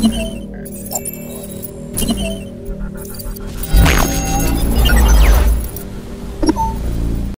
Thank you